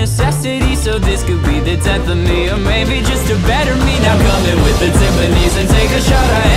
necessity So this could be the death of me. Or maybe just a better me. Now come in with the Tiffany's And take a shot.